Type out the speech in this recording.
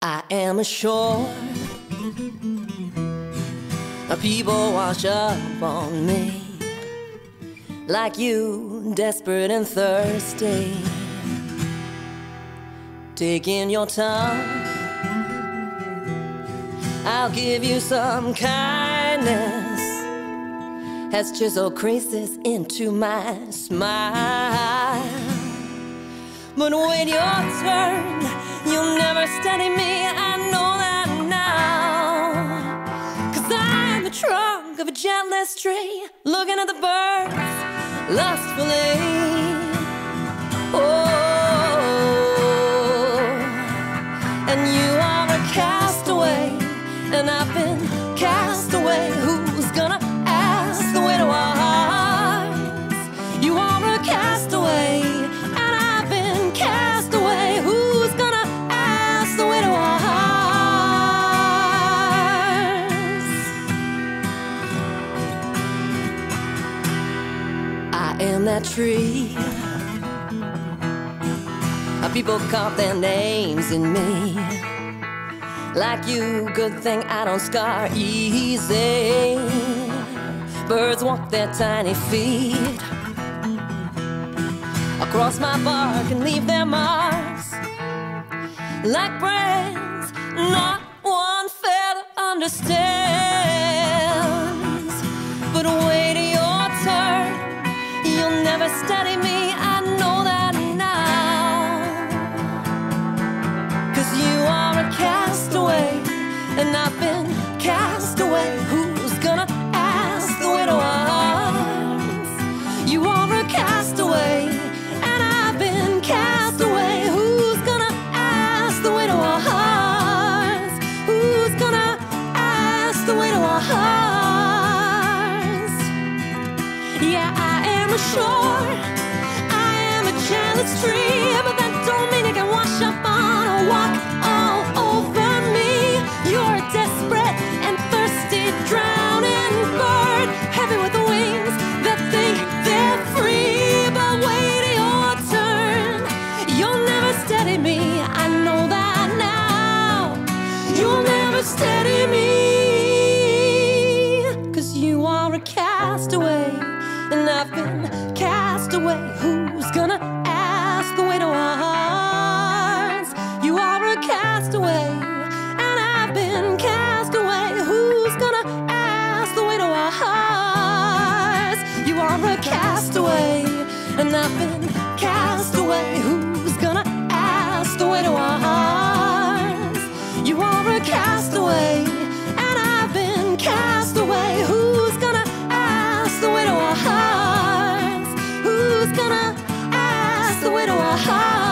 I am ashore. People wash up on me like you, desperate and thirsty. Taking your time, I'll give you some kindness. Has chiseled creases into my smile. But when your turn, you'll never study me. I know that now. Cause I'm the trunk of a jealous tree, looking at the birds lustfully. Oh, am that tree. People carve their names in me. Like you, good thing I don't scar easy. Birds walk their tiny feet across my bark and leave their marks. Like brands, not one feather understands. And I've been cast away. Who's gonna ask the widow? You are a castaway, and I've been cast away. Who's gonna ask the widow? Who's gonna ask the hearts? Yeah, I am a shore. I am a jealous tree, but that don't mean it can wash up Cause you are a castaway, and I've been cast away. Who's gonna ask the way to our heart.